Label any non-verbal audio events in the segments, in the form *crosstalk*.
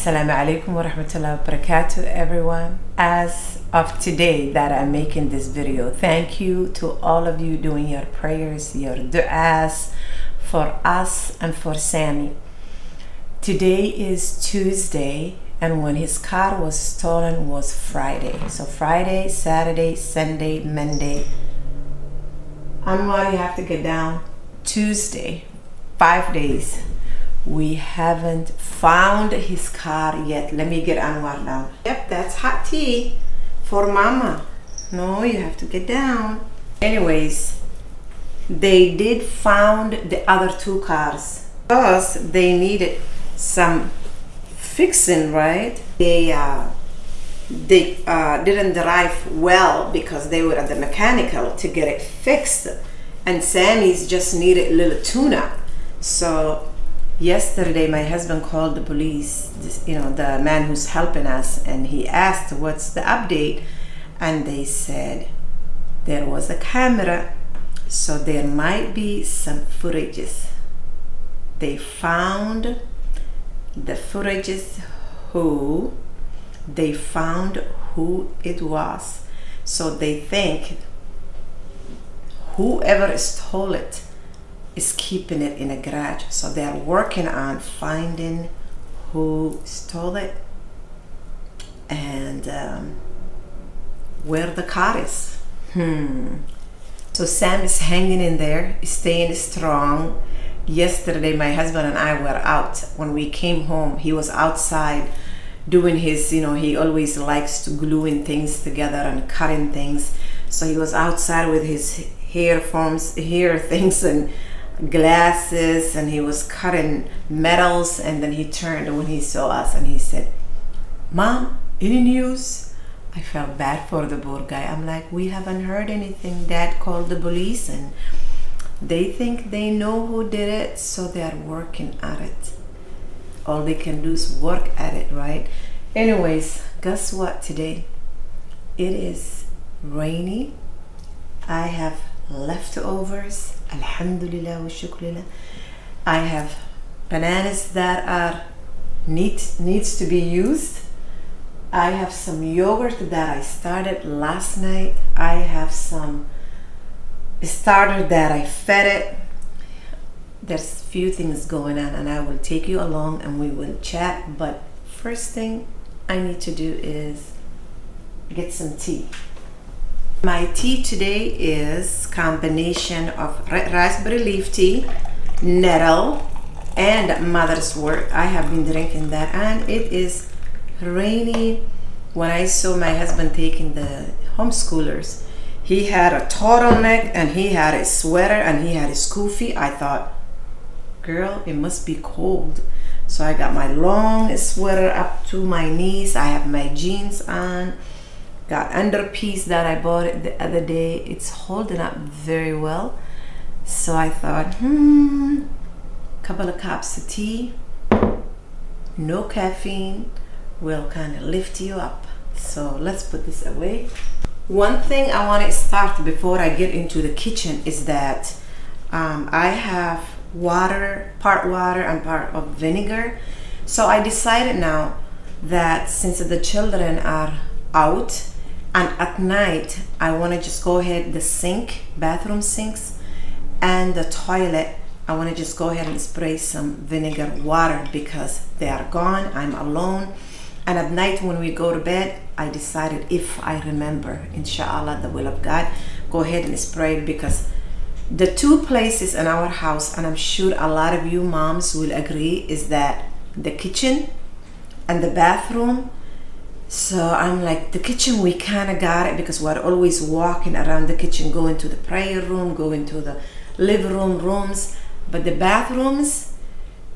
Assalamu alaikum wa rahmatullahi wa barakatuh, everyone. As of today that I'm making this video, thank you to all of you doing your prayers, your du'as for us and for Sammy. Today is Tuesday, and when his car was stolen was Friday. So Friday, Saturday, Sunday, Monday. Anwar, you have to get down. Tuesday, five days we haven't found his car yet. Let me get Anwar down. Yep, that's hot tea for mama. No, you have to get down. Anyways, they did found the other two cars because they needed some fixing, right? They uh, they uh, didn't drive well because they were at the mechanical to get it fixed, and Sammy's just needed a little tune-up. So yesterday my husband called the police you know the man who's helping us and he asked what's the update? And they said there was a camera so there might be some footages. They found the footages who they found who it was. So they think whoever stole it is keeping it in a garage. So they are working on finding who stole it and um, where the car is. Hmm. So Sam is hanging in there, staying strong. Yesterday, my husband and I were out. When we came home, he was outside doing his, you know, he always likes to gluing things together and cutting things. So he was outside with his hair forms, hair *laughs* things, and glasses and he was cutting metals and then he turned when he saw us and he said mom any news? I felt bad for the poor guy. I'm like we haven't heard anything. Dad called the police and they think they know who did it so they are working at it. All they can do is work at it right? Anyways guess what today? It is rainy. I have leftovers. Alhamdulillah wa i have bananas that are need needs to be used. I have some yogurt that i started last night. I have some starter that i fed it. There's few things going on and i will take you along and we will chat but first thing i need to do is get some tea my tea today is combination of raspberry leaf tea, nettle, and mother's wort. I have been drinking that and it is rainy. When I saw my husband taking the homeschoolers, he had a turtleneck and he had a sweater and he had a scoofy. I thought, girl, it must be cold. So I got my long sweater up to my knees. I have my jeans on got under piece that I bought the other day. It's holding up very well. So I thought hmm couple of cups of tea no caffeine will kind of lift you up. So let's put this away. One thing I want to start before I get into the kitchen is that um, I have water part water and part of vinegar. So I decided now that since the children are out and at night I want to just go ahead the sink bathroom sinks and the toilet I want to just go ahead and spray some vinegar water because they are gone I'm alone. And at night when we go to bed I decided if I remember inshallah the will of God go ahead and spray it because the two places in our house and I'm sure a lot of you moms will agree is that the kitchen and the bathroom so I'm like, the kitchen, we kind of got it because we're always walking around the kitchen, going to the prayer room, going to the living room rooms. But the bathrooms,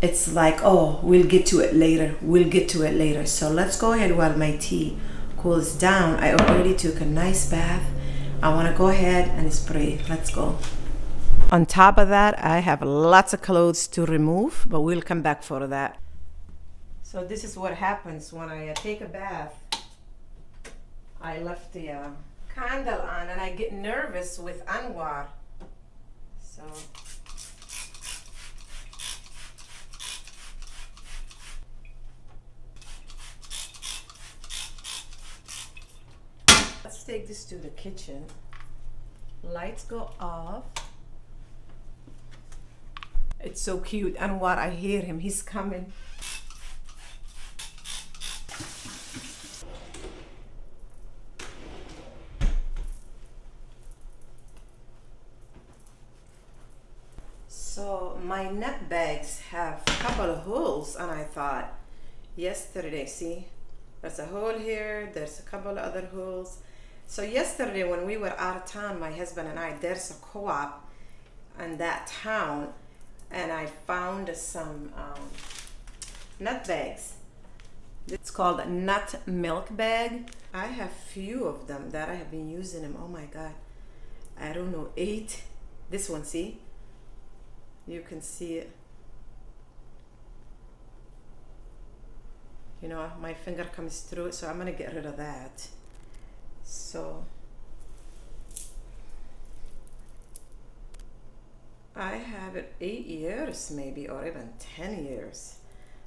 it's like, oh, we'll get to it later. We'll get to it later. So let's go ahead while my tea cools down. I already took a nice bath. I want to go ahead and spray. Let's go. On top of that, I have lots of clothes to remove, but we'll come back for that. So this is what happens when I uh, take a bath. I left the uh, candle on and I get nervous with Anwar. So let's take this to the kitchen. Lights go off. It's so cute. Anwar, I hear him. He's coming. Yesterday, see, there's a hole here, there's a couple other holes. So yesterday when we were out of town, my husband and I, there's a co-op in that town and I found some um, nut bags. It's called a nut milk bag. I have few of them that I have been using them. Oh my God. I don't know, eight. This one, see? You can see it. You know, my finger comes through so I'm gonna get rid of that. So I have it eight years maybe or even 10 years.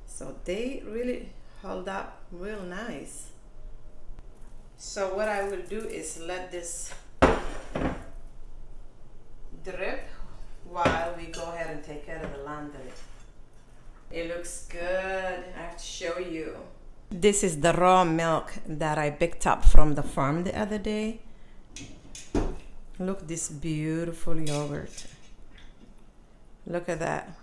So they really hold up real nice. So what I will do is let this drip while we go ahead and take care of the laundry. It looks good. I have to show you. This is the raw milk that I picked up from the farm the other day. Look this beautiful yogurt. Look at that.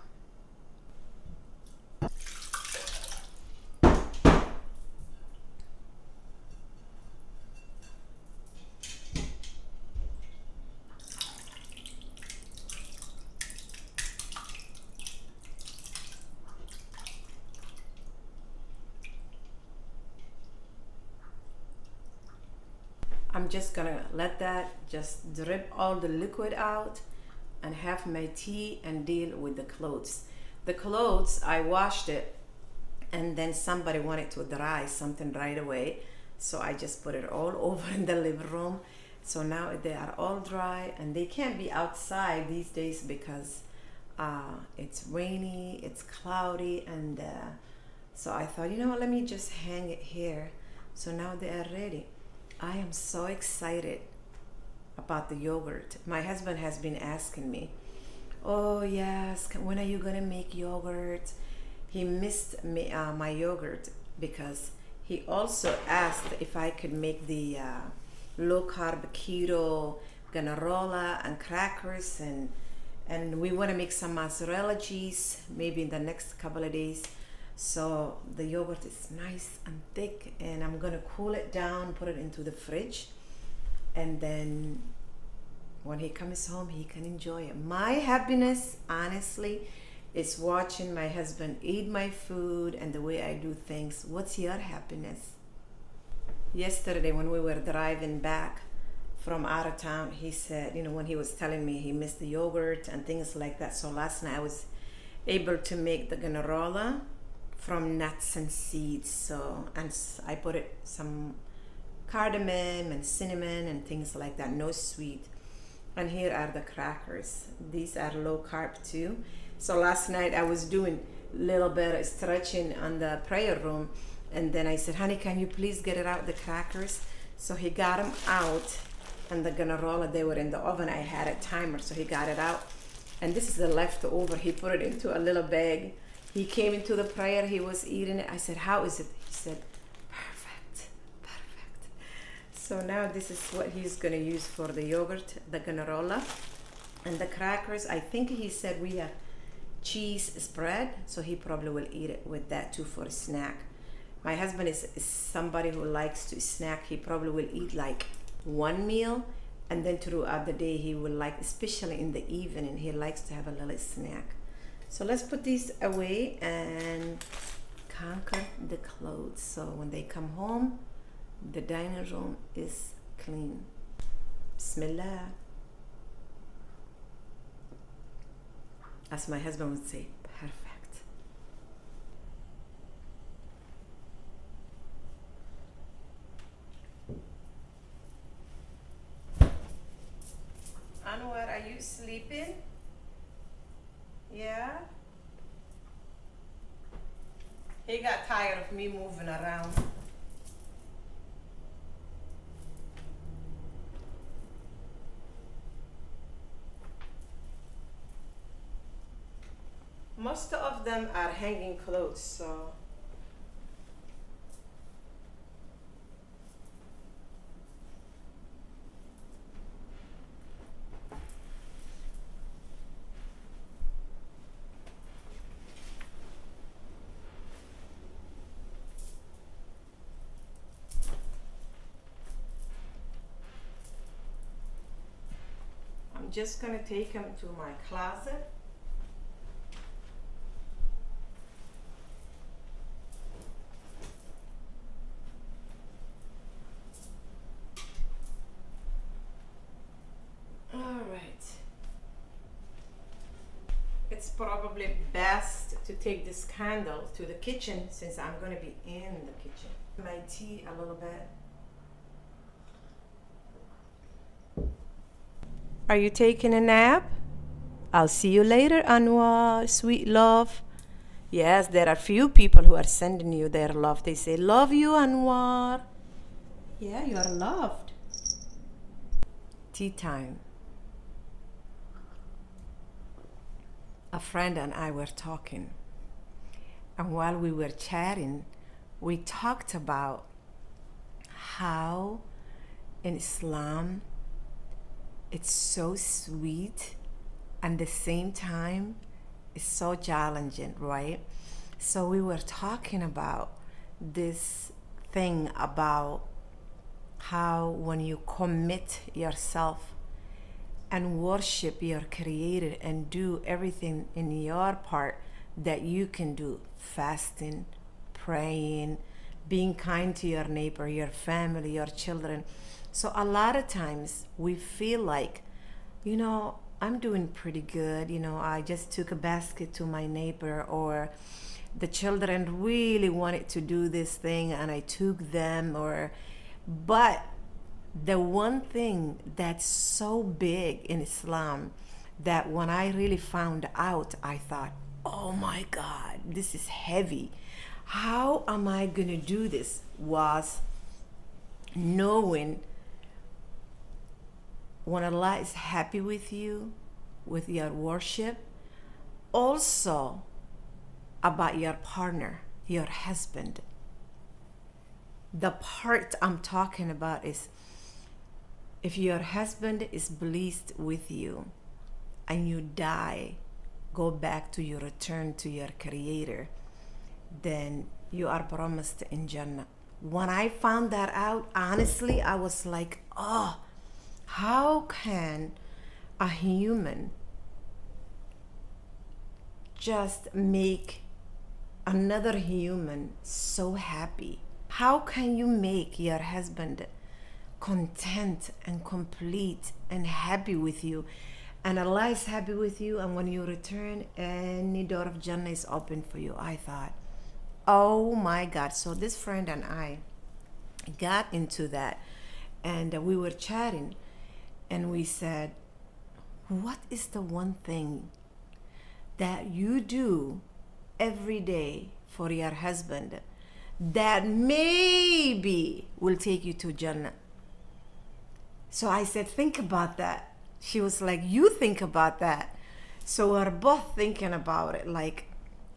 I'm just gonna let that just drip all the liquid out and have my tea and deal with the clothes. The clothes, I washed it and then somebody wanted to dry something right away. So I just put it all *laughs* over in the living room. So now they are all dry and they can't be outside these days because uh, it's rainy, it's cloudy, and uh, so I thought, you know what, let me just hang it here. So now they are ready. I am so excited about the yogurt. My husband has been asking me, "Oh yes, when are you gonna make yogurt?" He missed me, uh, my yogurt because he also asked if I could make the uh, low carb keto granola and crackers and and we want to make some mozzarella cheese maybe in the next couple of days so the yogurt is nice and thick and I'm gonna cool it down, put it into the fridge and then when he comes home he can enjoy it. My happiness honestly is watching my husband eat my food and the way I do things. What's your happiness? Yesterday when we were driving back from out of town, he said, you know, when he was telling me he missed the yogurt and things like that. So last night I was able to make the granola from nuts and seeds. So, and I put it some cardamom and cinnamon and things like that, no sweet. And here are the crackers. These are low carb too. So last night I was doing a little bit of stretching on the prayer room. And then I said, honey, can you please get it out, the crackers? So he got them out and the granola, they were in the oven. I had a timer, so he got it out. And this is the leftover. He put it into a little bag he came into the prayer, he was eating it. I said, How is it? He said, Perfect, perfect. So now this is what he's gonna use for the yogurt, the granola, and the crackers. I think he said we have cheese spread, so he probably will eat it with that too for a snack. My husband is, is somebody who likes to snack. He probably will eat like one meal and then throughout the day he will like especially in the evening he likes to have a little snack so let's put these away and conquer the clothes. So when they come home, the dining room is clean. Bismillah. As my husband would say, perfect. Anwar, are you sleeping? Yeah? He got tired of me moving around. Most of them are hanging clothes, so Just gonna take them to my closet. All right. It's probably best to take this candle to the kitchen since I'm gonna be in the kitchen. My tea a little bit. Are you taking a nap? I'll see you later, Anwar, sweet love. Yes, there are few people who are sending you their love. They say, Love you, Anwar. Yeah, you are loved. Tea time. A friend and I were talking, and while we were chatting, we talked about how in Islam it's so sweet and the same time it's so challenging right? So we were talking about this thing about how when you commit yourself and worship your creator and do everything in your part that you can do fasting praying being kind to your neighbor your family your children so a lot of times we feel like, you know, I'm doing pretty good. You know, I just took a basket to my neighbor, or the children really wanted to do this thing and I took them, or, but the one thing that's so big in Islam that when I really found out, I thought, oh my God, this is heavy. How am I going to do this? Was knowing when Allah is happy with you, with your worship, also about your partner, your husband. The part I'm talking about is if your husband is pleased with you and you die, go back to your return to your creator, then you are promised in Jannah. When I found that out, honestly, I was like, oh, how can a human just make another human so happy? How can you make your husband content and complete and happy with you? And Allah is happy with you, and when you return, any door of Jannah is open for you. I thought, oh my God. So, this friend and I got into that, and we were chatting and we said, What is the one thing that you do every day for your husband that maybe will take you to Jannah? So I said, Think about that. She was like, You think about that. So we're both thinking about it like,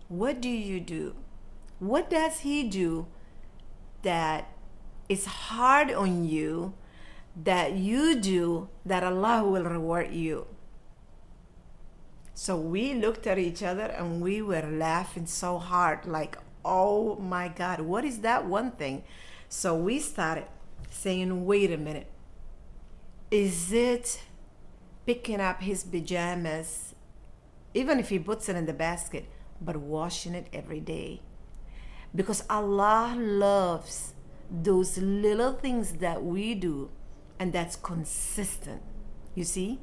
What do you do? What does he do that is hard on you? That you do that Allah will reward you. So we looked at each other and we were laughing so hard, like, oh my God, what is that one thing? So we started saying, wait a minute, is it picking up his pajamas, even if he puts it in the basket, but washing it every day? Because Allah loves those little things that we do and that's consistent. You see?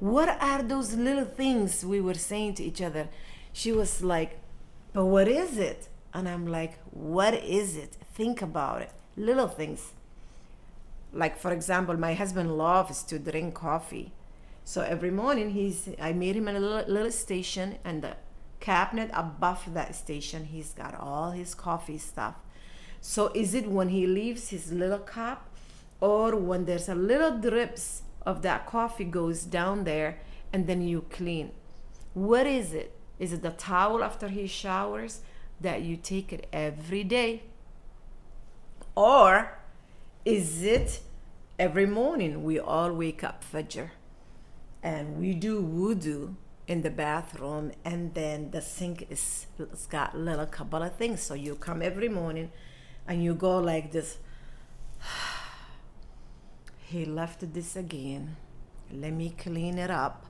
What are those little things we were saying to each other? She was like, But what is it? And I'm like, What is it? Think about it. Little things. Like, for example, my husband loves to drink coffee. So every morning, he's I made him a little, little station, and the cabinet above that station, he's got all his coffee stuff. So is it when he leaves his little cup or when there's a little drips of that coffee goes down there and then you clean. What is it? Is it the towel after he showers that you take it every day? Or is it every morning we all wake up Fajr and we do wudu in the bathroom and then the sink is it's got little couple of things. So you come every morning and you go like this he left this again. Let me clean it up.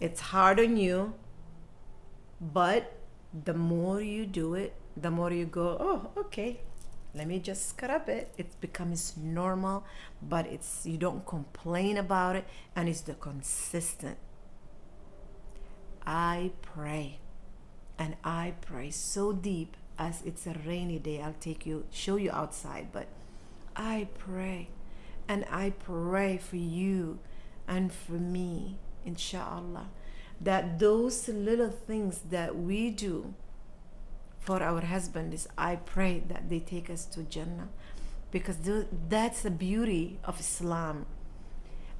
It's hard on you but the more you do it the more you go oh okay. Let me just scrub it. It becomes normal but it's you don't complain about it and it's the consistent. I pray and i pray so deep. As it's a rainy day i'll take you show you outside but i pray and i pray for you and for me inshallah that those little things that we do for our husband is I pray that they take us to Jannah because that's the beauty of Islam.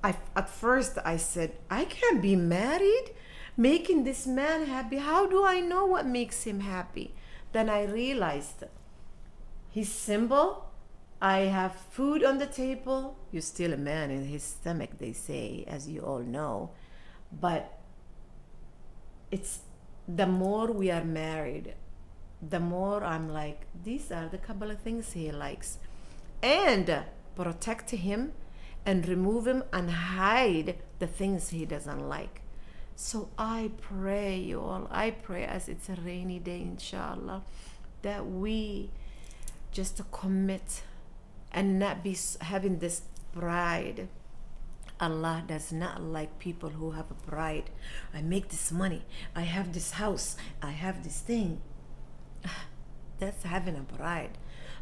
I, at first I said, I can't be married making this man happy. How do I know what makes him happy? Then I realized he's simple. I have food on the table. You're still a man in his stomach, they say, as you all know. But it's the more we are married, the more I'm like, these are the couple of things he likes. And protect him and remove him and hide the things he doesn't like. So I pray, you all, I pray as it's a rainy day, inshallah, that we just commit and not be having this pride. Allah does not like people who have a pride. I make this money. I have this house. I have this thing. *sighs* that's having a pride.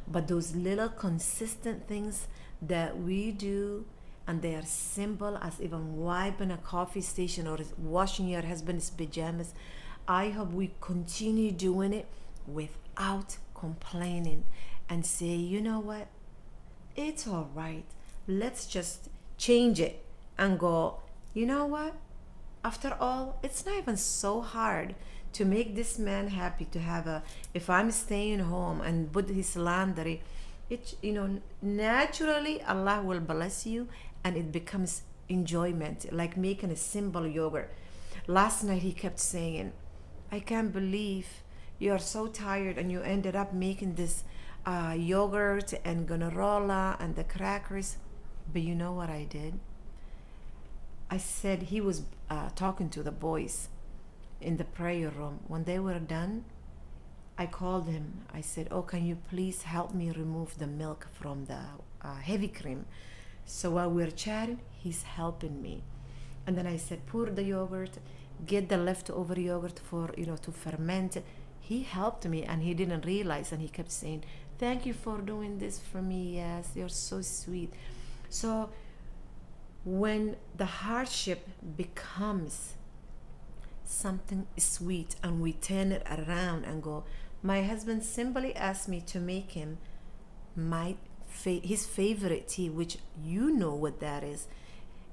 But those little consistent things that we do and they are simple as even wiping a coffee station or washing your husband's pajamas. I hope we continue doing it without complaining and say, you know what? It's all right. Let's just change it and go, you know what? After all, it's not even so hard to make this man happy to have a if i'm staying home and put his laundry it you know naturally allah will bless you and it becomes enjoyment like making a simple yogurt last night he kept saying i can't believe you are so tired and you ended up making this uh, yogurt and granola and the crackers but you know what i did i said he was uh, talking to the boys in the prayer room. When they were done, I called him. I said, Oh, can you please help me remove the milk from the uh, heavy cream? So while we we're chatting, he's helping me. And then I said, Pour the yogurt, get the leftover yogurt for, you know, to ferment. He helped me and he didn't realize and he kept saying, Thank you for doing this for me. Yes, you're so sweet. So when the hardship becomes something sweet and we turn it around and go my husband simply asked me to make him my his favorite tea which you know what that is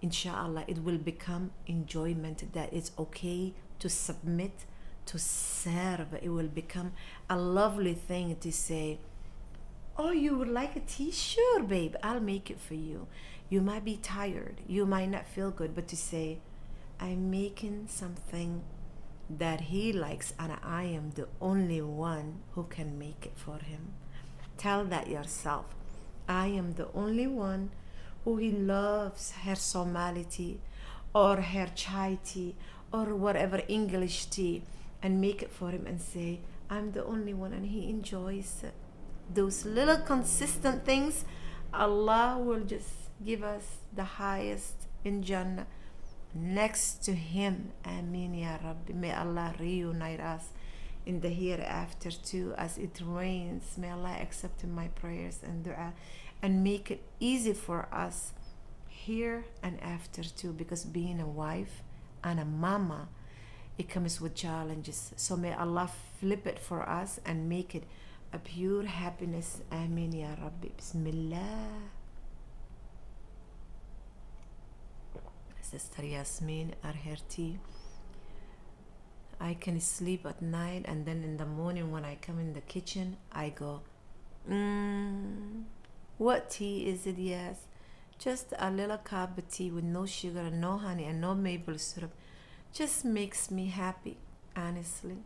inshallah it will become enjoyment that it's okay to submit to serve it will become a lovely thing to say oh you would like a tea sure babe i'll make it for you you might be tired you might not feel good but to say I'm making something that he likes and I am the only one who can make it for him. Tell that yourself. I am the only one who he loves her Somali tea or her chai tea or whatever English tea and make it for him and say, I'm the only one and he enjoys it. Those little consistent things, Allah will just give us the highest in Jannah next to him. Amin Ya Rabbi. May Allah reunite us in the hereafter too as it rains. May Allah accept my prayers and dua and make it easy for us here and after too because being a wife and a mama it comes with challenges. So may Allah flip it for us and make it a pure happiness. Amin Ya Rabbi. Bismillah. Sister Yasmin Arherti. I can sleep at night, and then in the morning when I come in the kitchen, I go, mm, What tea is it? Yes. Just a little cup of tea with no sugar and no honey and no maple syrup just makes me happy, honestly.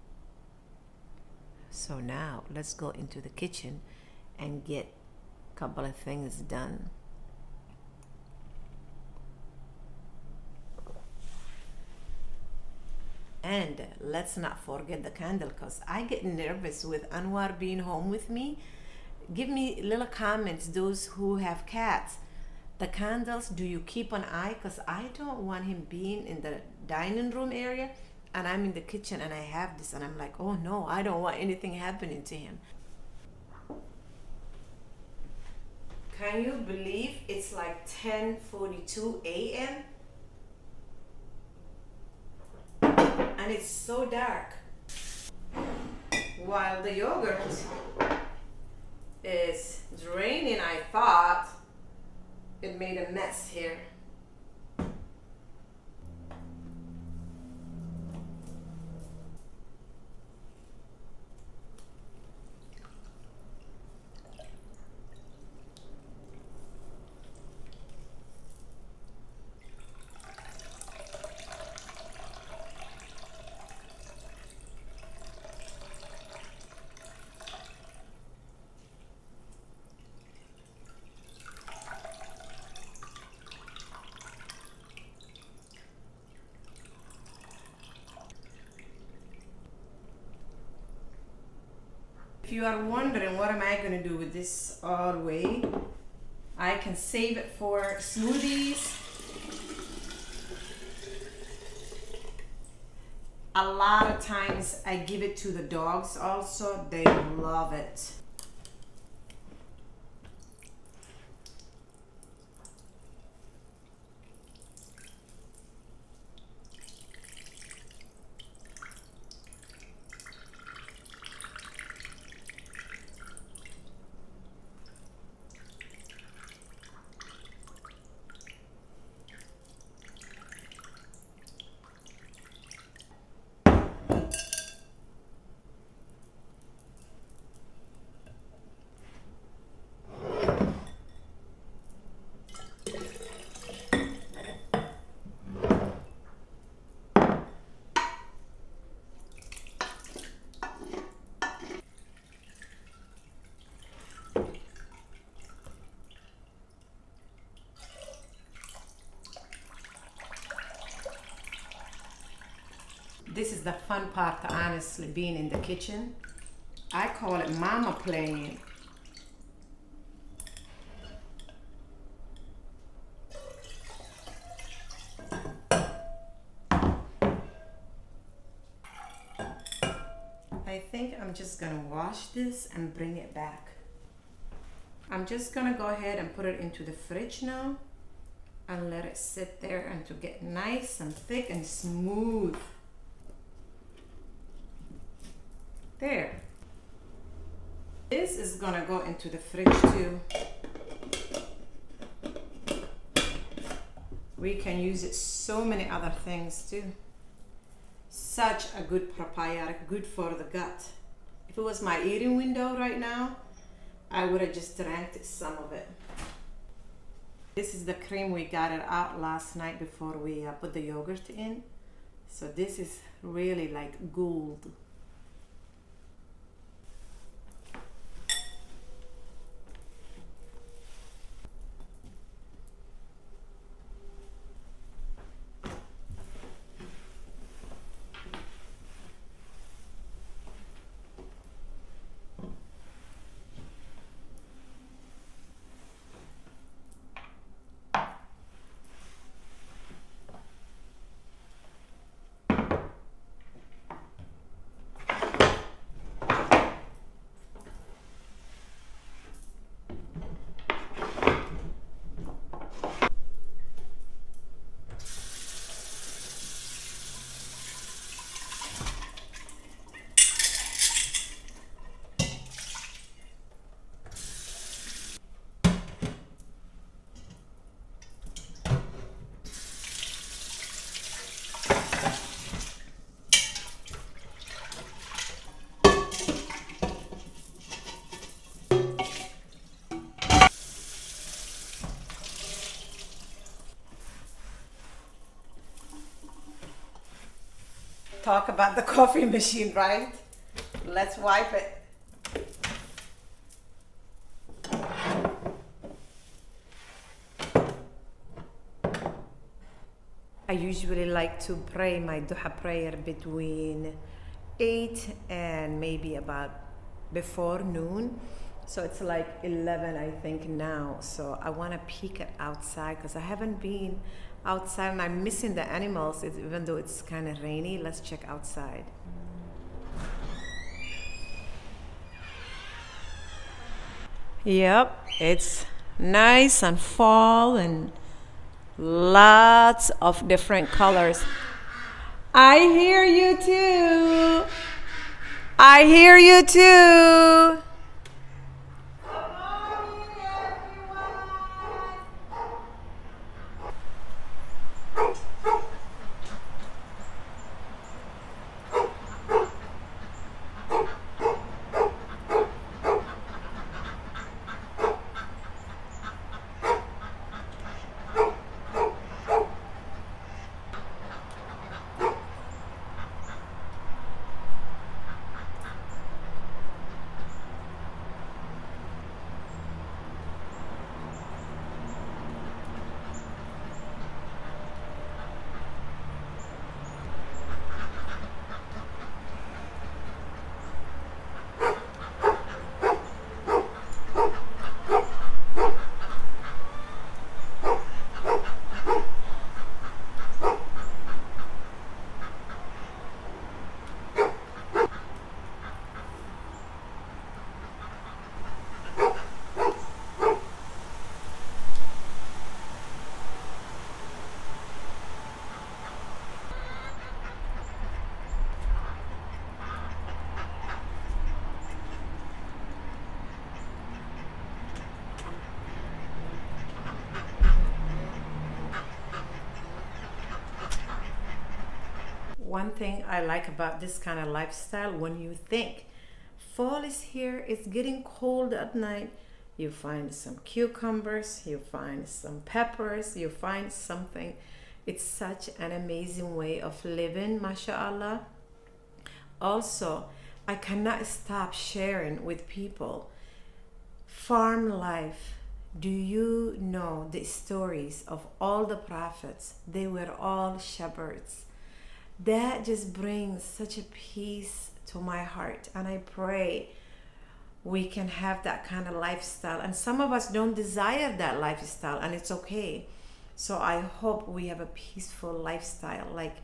So now let's go into the kitchen and get a couple of things done. And let's not forget the candle because I get nervous with Anwar being home with me. Give me little comments, those who have cats. The candles, do you keep an eye? Because I don't want him being in the dining room area and I'm in the kitchen and I have this and I'm like, oh no, I don't want anything happening to him. Can you believe it's like 10:42 a.m. and it's so dark while the yogurt is draining I thought it made a mess here you are wondering what am I going to do with this all way, I can save it for smoothies. A lot of times I give it to the dogs also. They love it. This is the fun part honestly being in the kitchen i call it mama playing I think I'm just gonna wash this and bring it back. I'm just gonna go ahead and put it into the fridge now and let it sit there and to get nice and thick and smooth. There. This is gonna go into the fridge too. We can use it so many other things too. Such a good probiotic, good for the gut. If it was my eating window right now, I would have just drank some of it. This is the cream we got it out last night before we uh, put the yogurt in. So this is really like gold. Talk about the *laughs* coffee machine, right? Let's wipe it. I usually like to pray my duha prayer between 8 and maybe about before noon. So it's like 11, I think, now. So I want to peek it outside because I haven't been outside and I'm missing the animals, even though it's kind of rainy. Let's check outside. Yep, it's nice and fall and lots of different colors. I hear you too. I hear you too. One thing I like about this kind of lifestyle when you think fall is here, it's getting cold at night, you find some cucumbers, you find some peppers, you find something. It's such an amazing way of living, mashallah. Also, I cannot stop sharing with people farm life. Do you know the stories of all the prophets? They were all shepherds that just brings such a peace to my heart and i pray we can have that kind of lifestyle. And some of us don't desire that lifestyle and it's okay. So i hope we have a peaceful lifestyle like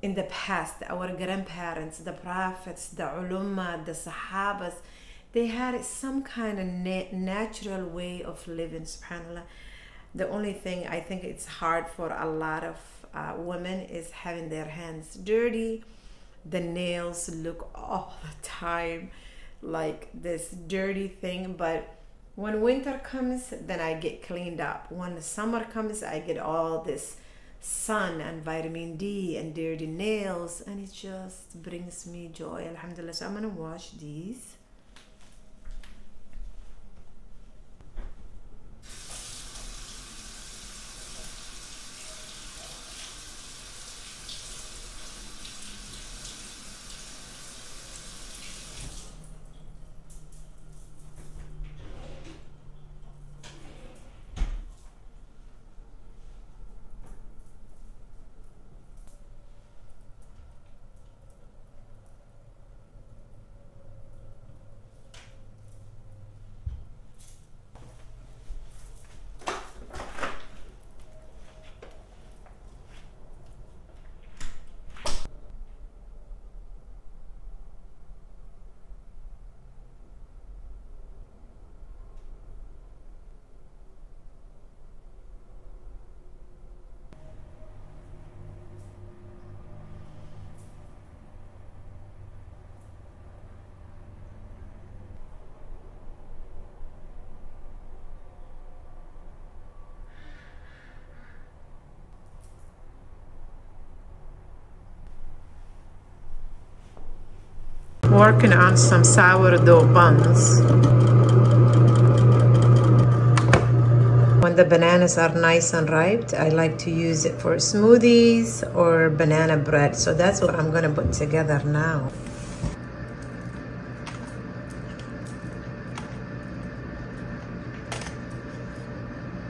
in the past our grandparents the prophets the ulama the sahabas they had some kind of na- natural way of living subhanallah. The only thing i think it's hard for a lot of women is having their hands dirty the nails look all the time like this dirty thing. But when winter comes then i get cleaned up. When the summer comes i get all this sun and vitamin d and dirty nails and it just brings me joy. Alhamdulillah. So i'm gonna wash these working on some sourdough buns. when the bananas are nice and ripe, I like to use it for smoothies or banana bread. So that's what I'm gonna put together now.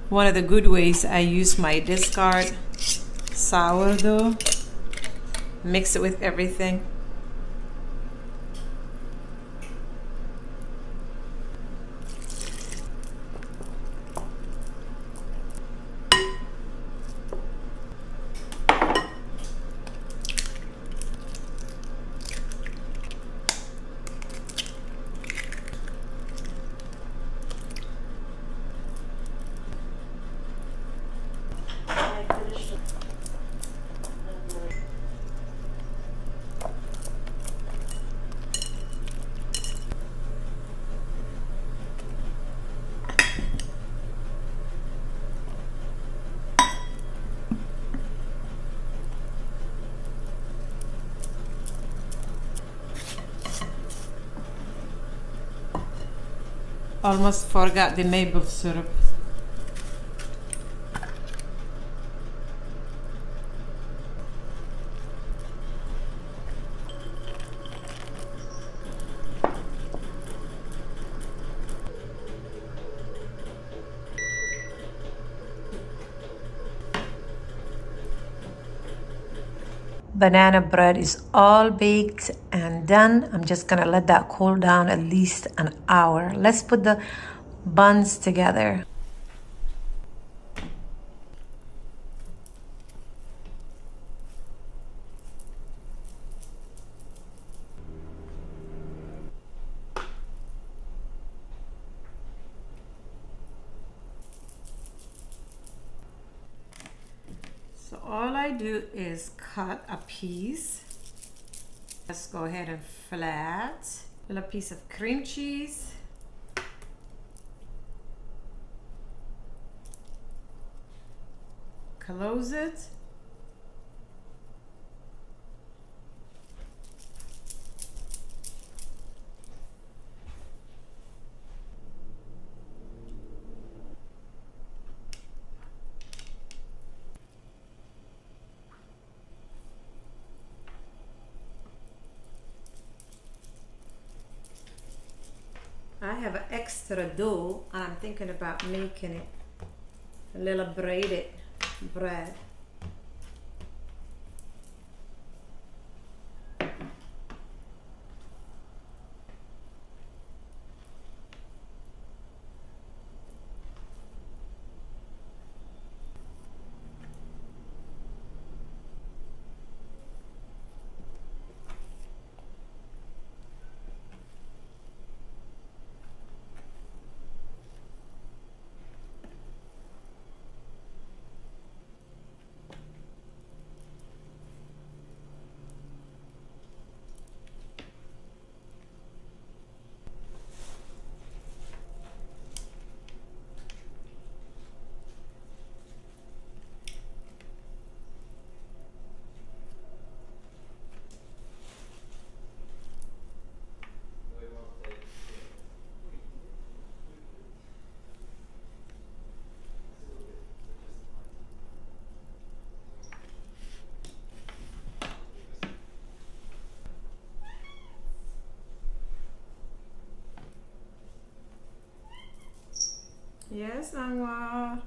One of the good ways I use my discard sourdough, mix it with everything. Almost forgot the maple syrup. banana bread is all baked and done. I'm just gonna let that cool down at least an hour. Let's put the buns together. So all I do is cut a piece. Let's go ahead and flat. A little piece of cream cheese. Close it. I have an extra dough and I'm thinking about making it a little braided bread. Yes, Anwar.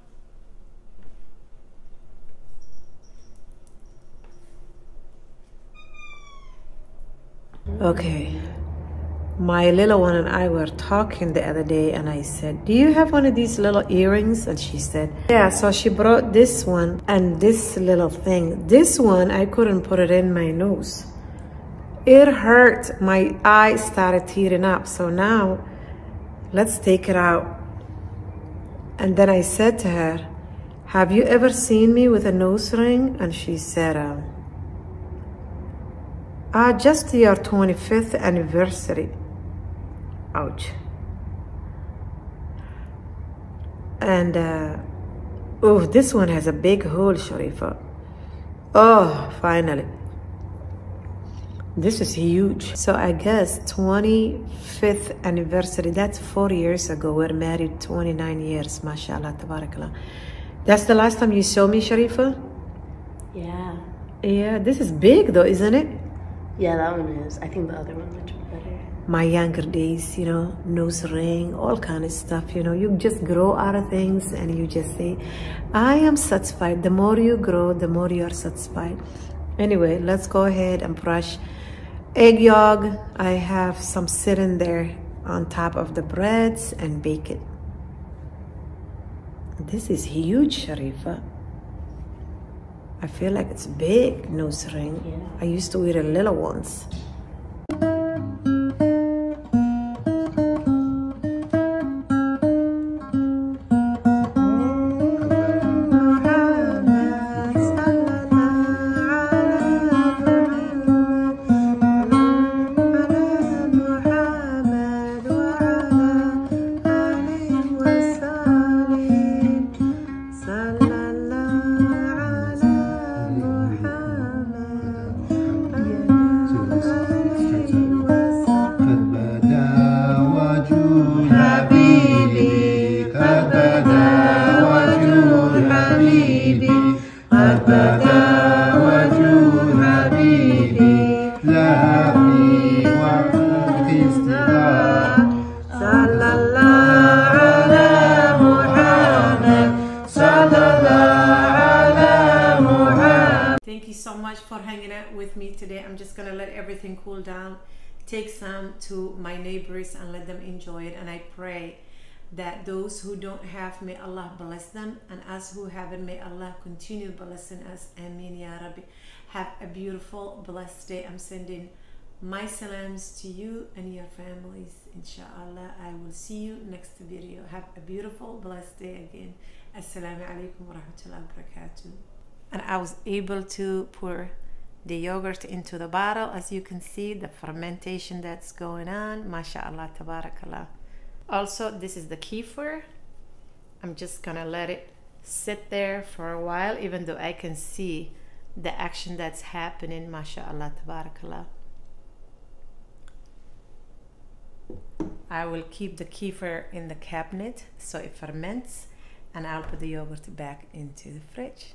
Uh, okay. My little one and I were talking the other day and I said, do you have one of these little earrings? And she said, yeah. So she brought this one and this little thing. This one, I couldn't put it in my nose. It hurt. My eye started tearing up. So now let's take it out. And then I said to her, have you ever seen me with a nose ring? And she said, um, uh, just your 25th anniversary. Ouch. And, uh, oh, this one has a big hole, Sharifa. Oh, finally. This is huge. So I guess 25th anniversary, that's four years ago. We're married 29 years, mashallah, tabarakallah. That's the last time you saw me, Sharifa? Yeah. Yeah, this is big though, isn't it? Yeah, that one is. I think the other one much better. My younger days, you know, nose ring, all kind of stuff, you know, you just grow out of things and you just say, I am satisfied. The more you grow, the more you are satisfied. Anyway, let's go ahead and brush egg yolk. I have some sitting there on top of the breads and bake it. This is huge, Sharifa. I feel like it's big nose ring. Yeah. I used to wear a little ones. Just gonna let everything cool down, take some to my neighbors and let them enjoy it. And I pray that those who don't have, may Allah bless them, and us who have it, may Allah continue blessing us. Ameen Ya Rabbi. Have a beautiful, blessed day. I'm sending my salams to you and your families. Inshallah, I will see you next video. Have a beautiful, blessed day again. Assalamu alaikum wa rahmatullahi wa barakatuh. And I was able to pour the yogurt into the bottle. As you can see, the fermentation that's going on. MashaAllah, tabarakallah. Also, this is the kefir. I'm just gonna let it sit there for a while, even though I can see the action that's happening. MashaAllah, tabarakallah. I will keep the kefir in the cabinet so it ferments and I'll put the yogurt back into the fridge.